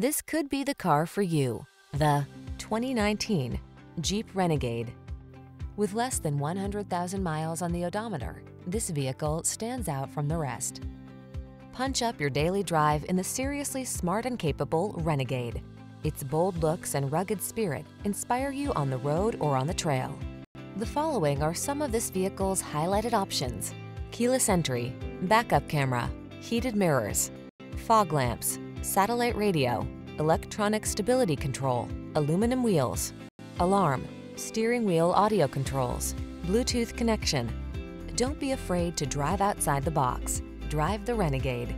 This could be the car for you. The 2019 Jeep Renegade. With less than 100,000 miles on the odometer, this vehicle stands out from the rest. Punch up your daily drive in the seriously smart and capable Renegade. Its bold looks and rugged spirit inspire you on the road or on the trail. The following are some of this vehicle's highlighted options. Keyless entry, backup camera, heated mirrors, fog lamps, satellite radio, electronic stability control, aluminum wheels, alarm, steering wheel audio controls, Bluetooth connection. Don't be afraid to drive outside the box. Drive the Renegade.